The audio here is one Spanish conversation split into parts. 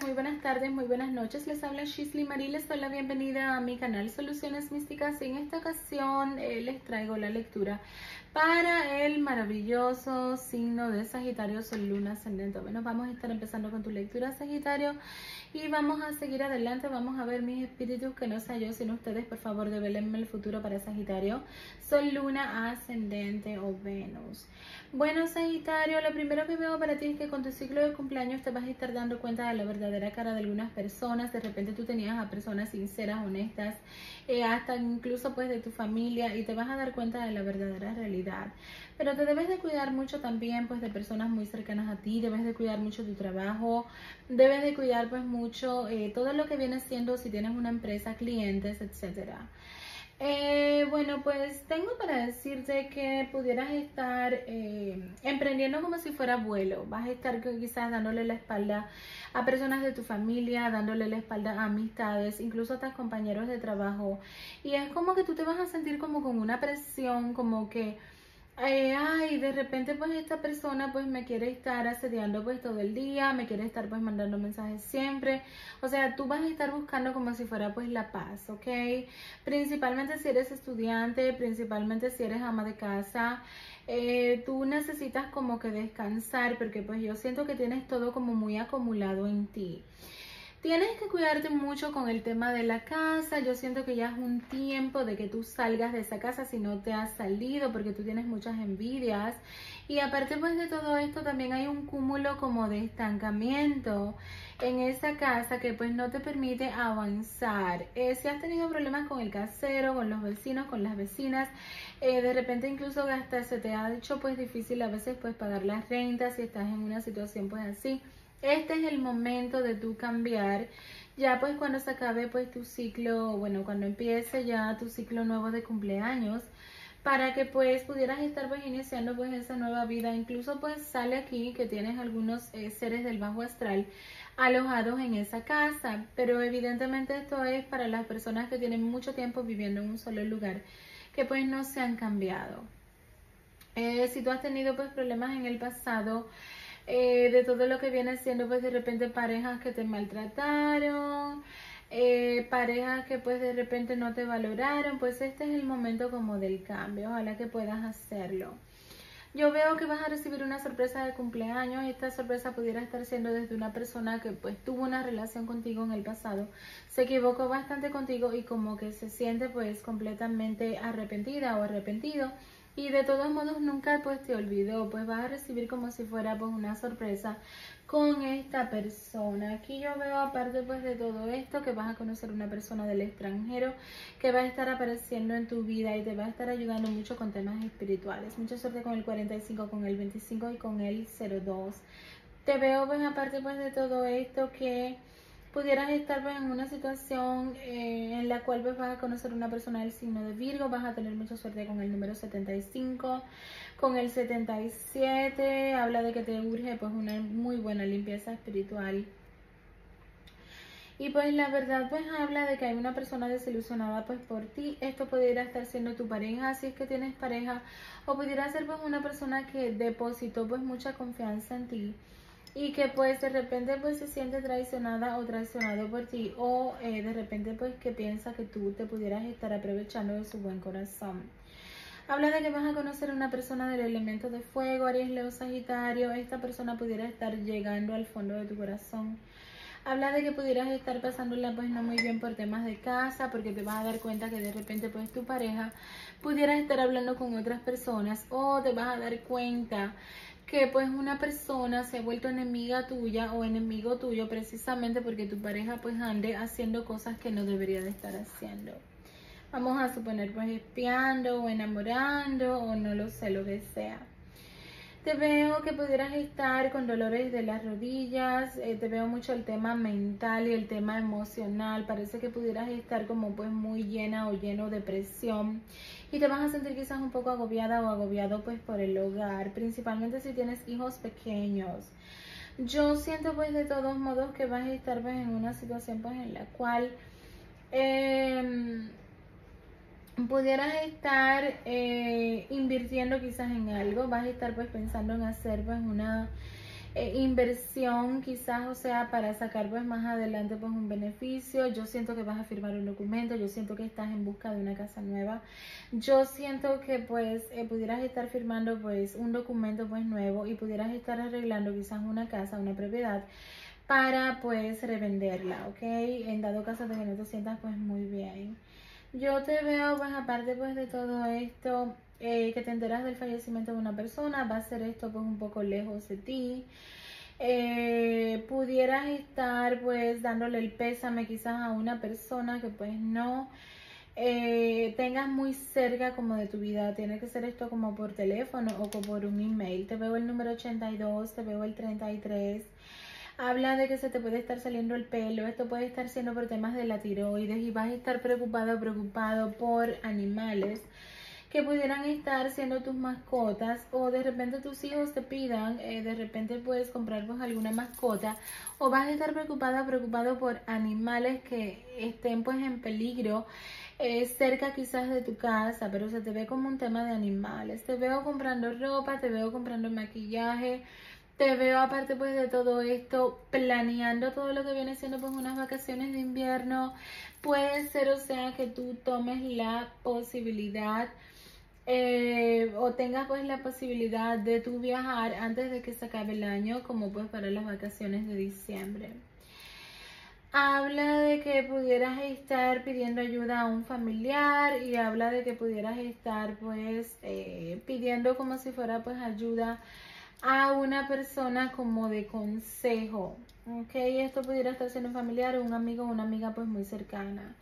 muy buenas tardes, muy buenas noches. Les habla Shisley Marie, les doy la bienvenida a mi canal Soluciones Místicas y en esta ocasión eh, les traigo la lectura para el maravilloso signo de Sagitario, Sol, Luna, Ascendente. Bueno, vamos a estar empezando con tu lectura Sagitario y vamos a seguir adelante. Vamos a ver mis espíritus, que no sea yo sino ustedes. Por favor, develenme el futuro para Sagitario, Sol, Luna, Ascendente o Venus. Bueno, Sagitario, lo primero que veo para ti es que con tu ciclo de cumpleaños te vas a estar dando cuenta de la verdadera cara de algunas personas. De repente tú tenías a personas sinceras, honestas, eh, hasta incluso pues de tu familia y te vas a dar cuenta de la verdadera realidad. Pero te debes de cuidar mucho también pues de personas muy cercanas a ti, debes de cuidar mucho tu trabajo, debes de cuidar pues mucho eh, todo lo que viene siendo si tienes una empresa, clientes, etcétera. Eh, bueno, pues tengo para decirte que pudieras estar eh, emprendiendo como si fuera vuelo. Vas a estar quizás dándole la espalda a personas de tu familia, dándole la espalda a amistades, incluso a tus compañeros de trabajo. Y es como que tú te vas a sentir como con una presión, como que eh, ay, de repente pues esta persona pues me quiere estar asediando pues todo el día, me quiere estar pues mandando mensajes siempre, o sea, tú vas a estar buscando como si fuera pues la paz, ¿ok? Principalmente si eres estudiante, principalmente si eres ama de casa, eh, tú necesitas como que descansar porque pues yo siento que tienes todo como muy acumulado en ti. Tienes que cuidarte mucho con el tema de la casa. Yo siento que ya es un tiempo de que tú salgas de esa casa si no te has salido porque tú tienes muchas envidias. Y aparte pues de todo esto también hay un cúmulo como de estancamiento en esa casa que pues no te permite avanzar. Eh, si has tenido problemas con el casero, con los vecinos, con las vecinas, eh, de repente incluso hasta se te ha hecho pues difícil a veces pues pagar las rentas si estás en una situación pues así este es el momento de tú cambiar. Ya pues cuando se acabe pues tu ciclo, bueno, cuando empiece ya tu ciclo nuevo de cumpleaños, para que pues pudieras estar pues iniciando pues esa nueva vida. Incluso pues sale aquí que tienes algunos eh, seres del bajo astral alojados en esa casa, pero evidentemente esto es para las personas que tienen mucho tiempo viviendo en un solo lugar, que pues no se han cambiado. Eh, si tú has tenido pues problemas en el pasado, eh, de todo lo que viene siendo pues de repente parejas que te maltrataron, eh, parejas que pues de repente no te valoraron, pues este es el momento como del cambio, ojalá que puedas hacerlo. Yo veo que vas a recibir una sorpresa de cumpleaños. Esta sorpresa pudiera estar siendo desde una persona que pues tuvo una relación contigo en el pasado, se equivocó bastante contigo y como que se siente pues completamente arrepentida o arrepentido y de todos modos nunca pues te olvidó, pues vas a recibir como si fuera pues una sorpresa con esta persona. Aquí yo veo aparte pues de todo esto que vas a conocer una persona del extranjero que va a estar apareciendo en tu vida y te va a estar ayudando mucho con temas espirituales. Mucha suerte con el 45, con el 25 y con el 02. Te veo pues aparte pues de todo esto que pudieras estar pues, en una situación eh, en la cual pues, vas a conocer una persona del signo de Virgo, vas a tener mucha suerte con el número 75, con el 77, habla de que te urge pues una muy buena limpieza espiritual. Y pues la verdad pues habla de que hay una persona desilusionada pues por ti. Esto pudiera estar siendo tu pareja si es que tienes pareja o pudiera ser pues una persona que depositó pues mucha confianza en ti y que pues de repente pues se siente traicionada o traicionado por ti o eh, de repente pues que piensa que tú te pudieras estar aprovechando de su buen corazón. Habla de que vas a conocer a una persona del elemento de fuego, Aries, Leo, Sagitario. Esta persona pudiera estar llegando al fondo de tu corazón. Habla de que pudieras estar pasándola pues no muy bien por temas de casa, porque te vas a dar cuenta que de repente pues tu pareja pudiera estar hablando con otras personas o te vas a dar cuenta que pues una persona se ha vuelto enemiga tuya o enemigo tuyo precisamente porque tu pareja pues ande haciendo cosas que no debería de estar haciendo. Vamos a suponer pues espiando o enamorando o no lo sé, lo que sea. Te veo que pudieras estar con dolores de las rodillas, eh, te veo mucho el tema mental y el tema emocional, parece que pudieras estar como pues muy llena o lleno de presión y te vas a sentir quizás un poco agobiada o agobiado pues por el hogar, principalmente si tienes hijos pequeños. Yo siento pues de todos modos que vas a estar pues en una situación pues en la cual... Eh, pudieras estar eh, invirtiendo quizás en algo, vas a estar pues pensando en hacer pues una eh, inversión quizás, o sea, para sacar pues más adelante pues un beneficio. Yo siento que vas a firmar un documento, yo siento que estás en busca de una casa nueva. Yo siento que pues eh, pudieras estar firmando pues un documento pues nuevo y pudieras estar arreglando quizás una casa, una propiedad para pues revenderla, ¿ok? En dado caso de que no te sientas pues muy bien. Yo te veo pues aparte pues de todo esto eh, que te enteras del fallecimiento de una persona, va a ser esto pues un poco lejos de ti. Eh, pudieras estar pues dándole el pésame quizás a una persona que pues no eh, tengas muy cerca como de tu vida. Tiene que ser esto como por teléfono o por un email. Te veo el número 82, te veo el 33 habla de que se te puede estar saliendo el pelo, esto puede estar siendo por temas de la tiroides y vas a estar preocupado preocupado por animales que pudieran estar siendo tus mascotas o de repente tus hijos te pidan, eh, de repente puedes comprar alguna mascota o vas a estar preocupada, preocupado por animales que estén pues en peligro eh, cerca quizás de tu casa, pero se te ve como un tema de animales. Te veo comprando ropa, te veo comprando maquillaje, te veo aparte pues de todo esto planeando todo lo que viene siendo pues unas vacaciones de invierno. Puede ser o sea que tú tomes la posibilidad eh, o tengas pues la posibilidad de tu viajar antes de que se acabe el año como pues para las vacaciones de diciembre. Habla de que pudieras estar pidiendo ayuda a un familiar y habla de que pudieras estar pues eh, pidiendo como si fuera pues ayuda a una persona como de consejo. Ok, esto pudiera estar siendo un familiar un amigo o una amiga pues muy cercana.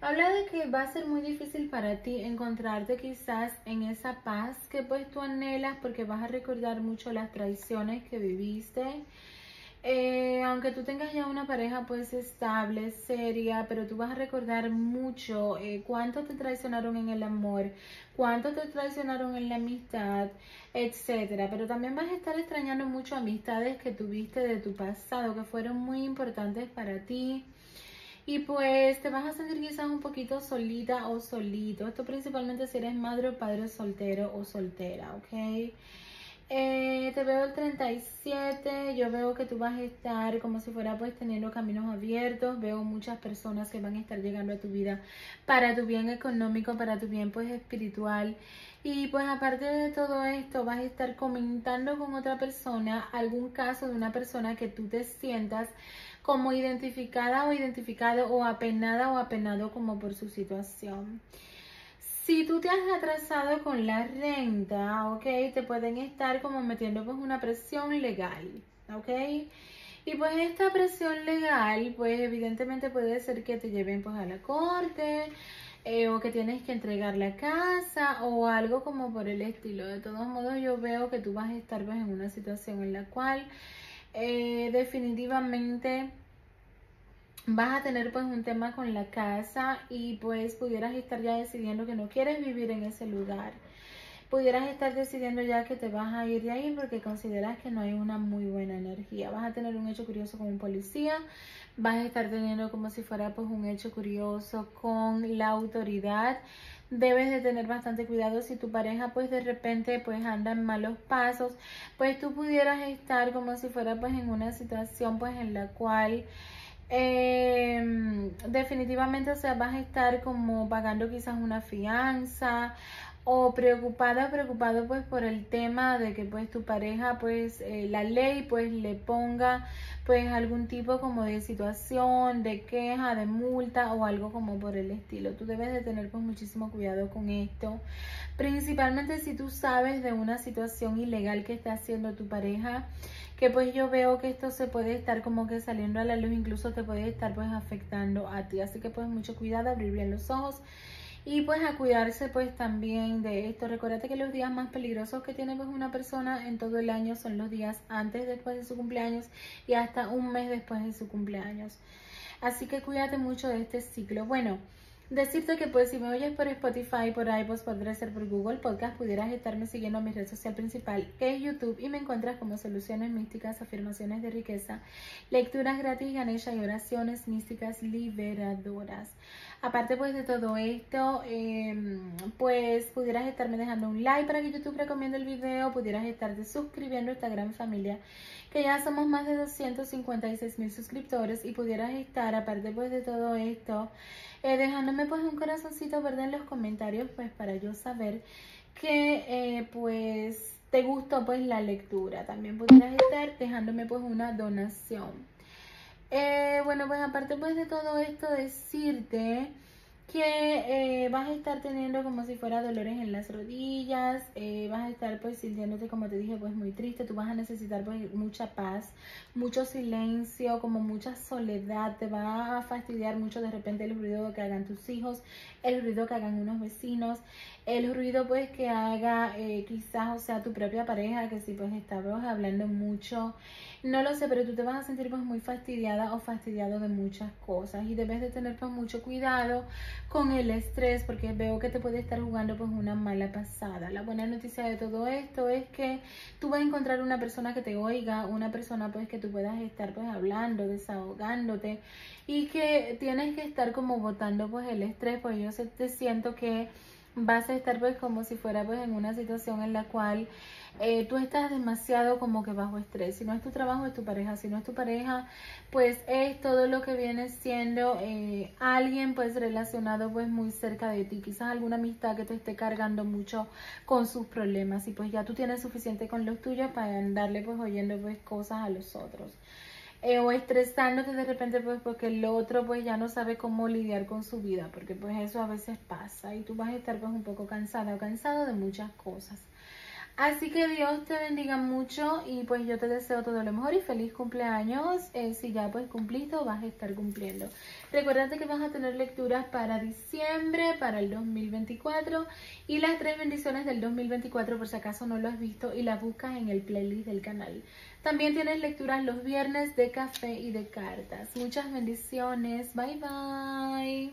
Habla de que va a ser muy difícil para ti encontrarte quizás en esa paz que pues tú anhelas porque vas a recordar mucho las traiciones que viviste. Eh, aunque tú tengas ya una pareja pues estable, seria, pero tú vas a recordar mucho eh, cuánto te traicionaron en el amor, cuánto te traicionaron en la amistad, etcétera. Pero también vas a estar extrañando mucho amistades que tuviste de tu pasado, que fueron muy importantes para ti y pues te vas a sentir quizás un poquito solita o solito. Esto principalmente si eres madre o padre soltero o soltera, ¿ok? Eh, te veo el 37, yo veo que tú vas a estar como si fuera pues teniendo caminos abiertos, veo muchas personas que van a estar llegando a tu vida para tu bien económico, para tu bien pues espiritual y pues aparte de todo esto vas a estar comentando con otra persona algún caso de una persona que tú te sientas como identificada o identificado o apenada o apenado como por su situación. Si tú te has atrasado con la renta, ok, te pueden estar como metiendo pues una presión legal, ok. Y pues esta presión legal, pues evidentemente puede ser que te lleven pues a la corte, eh, o que tienes que entregar la casa o algo como por el estilo. De todos modos, yo veo que tú vas a estar pues, en una situación en la cual eh, definitivamente vas a tener pues un tema con la casa y pues pudieras estar ya decidiendo que no quieres vivir en ese lugar. Pudieras estar decidiendo ya que te vas a ir de ahí porque consideras que no hay una muy buena energía. Vas a tener un hecho curioso con un policía, vas a estar teniendo como si fuera pues un hecho curioso con la autoridad debes de tener bastante cuidado si tu pareja pues de repente pues anda en malos pasos pues tú pudieras estar como si fuera pues en una situación pues en la cual eh, definitivamente o sea vas a estar como pagando quizás una fianza o preocupada preocupado pues por el tema de que pues tu pareja pues eh, la ley pues le ponga pues algún tipo como de situación, de queja, de multa o algo como por el estilo. Tú debes de tener pues muchísimo cuidado con esto, principalmente si tú sabes de una situación ilegal que está haciendo tu pareja, que pues yo veo que esto se puede estar como que saliendo a la luz, incluso te puede estar pues afectando a ti, así que pues mucho cuidado, abrir bien los ojos y pues a cuidarse pues también de esto. Recuérdate que los días más peligrosos que tiene pues una persona en todo el año son los días antes, después de su cumpleaños y hasta un mes después de su cumpleaños. Así que cuídate mucho de este ciclo. Bueno, Decirte que pues si me oyes por Spotify, por iVoox, podría ser por Google Podcast, pudieras estarme siguiendo a mi red social principal, que es YouTube, y me encuentras como Soluciones Místicas, Afirmaciones de Riqueza, Lecturas gratis, Ganesha y Oraciones Místicas Liberadoras. Aparte pues de todo esto, em, pues pudieras estarme dejando un like para que YouTube recomiende el video, pudieras estarte suscribiendo a esta gran familia, que ya somos más de 256 mil suscriptores y pudieras estar, aparte pues de todo esto, eh, dejándome pues un corazoncito verde en los comentarios pues para yo saber que eh, pues te gustó pues la lectura. También pudieras estar dejándome pues una donación. Eh, bueno pues aparte pues de todo esto decirte que eh, vas a estar teniendo como si fuera dolores en las rodillas, eh, vas a estar pues sintiéndote como te dije pues muy triste, tú vas a necesitar pues mucha paz, mucho silencio, como mucha soledad, te va a fastidiar mucho de repente el ruido que hagan tus hijos, el ruido que hagan unos vecinos, el ruido pues que haga eh, quizás o sea tu propia pareja que si pues estabas hablando mucho, no lo sé, pero tú te vas a sentir pues muy fastidiada o fastidiado de muchas cosas y debes de tener pues mucho cuidado con el estrés porque veo que te puede estar jugando pues una mala pasada. La buena noticia de todo esto es que tú vas a encontrar una persona que te oiga, una persona pues que tú puedas estar pues hablando, desahogándote y que tienes que estar como botando pues el estrés, pues yo te siento que vas a estar pues como si fuera pues en una situación en la cual eh, tú estás demasiado como que bajo estrés. Si no es tu trabajo, es tu pareja. Si no es tu pareja, pues es todo lo que viene siendo eh, alguien pues relacionado pues muy cerca de ti. Quizás alguna amistad que te esté cargando mucho con sus problemas. Y pues ya tú tienes suficiente con los tuyos para andarle pues oyendo pues cosas a los otros. Eh, o estresándote de repente pues porque el otro pues ya no sabe cómo lidiar con su vida, porque pues eso a veces pasa y tú vas a estar pues un poco cansada o cansado de muchas cosas. Así que Dios te bendiga mucho y pues yo te deseo todo lo mejor y feliz cumpleaños. Eh, si ya pues cumpliste o vas a estar cumpliendo. Recuerda que vas a tener lecturas para diciembre, para el 2024 y las tres bendiciones del 2024 por si acaso no lo has visto y las buscas en el playlist del canal. También tienes lecturas los viernes de café y de cartas. Muchas bendiciones. Bye bye.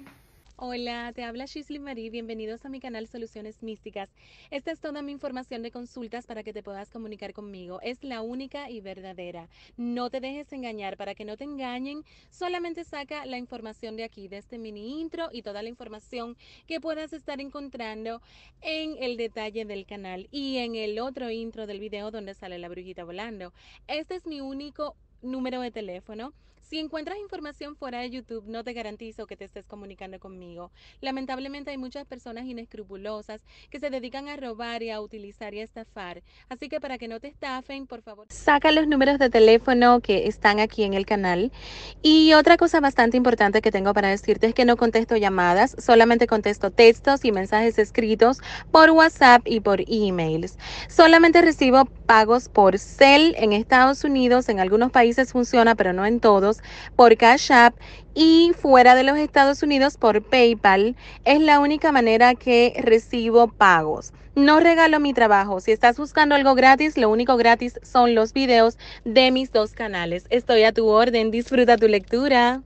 Hola, te habla Shisley Marie, bienvenidos a mi canal Soluciones Místicas. Esta es toda mi información de consultas para que te puedas comunicar conmigo. Es la única y verdadera. No te dejes engañar, para que no te engañen, solamente saca la información de aquí, de este mini intro y toda la información que puedas estar encontrando en el detalle del canal y en el otro intro del video donde sale la brujita volando. Este es mi único número de teléfono. Si encuentras información fuera de YouTube, no te garantizo que te estés comunicando conmigo. Lamentablemente hay muchas personas inescrupulosas que se dedican a robar y a utilizar y a estafar. Así que para que no te estafen, por favor, saca los números de teléfono que están aquí en el canal. Y otra cosa bastante importante que tengo para decirte es que no contesto llamadas, solamente contesto textos y mensajes escritos por WhatsApp y por emails. Solamente recibo pagos por Cel en Estados Unidos, en algunos países funciona, pero no en todos por Cash App y fuera de los Estados Unidos por PayPal. Es la única manera que recibo pagos. No regalo mi trabajo. Si estás buscando algo gratis, lo único gratis son los videos de mis dos canales. Estoy a tu orden. Disfruta tu lectura.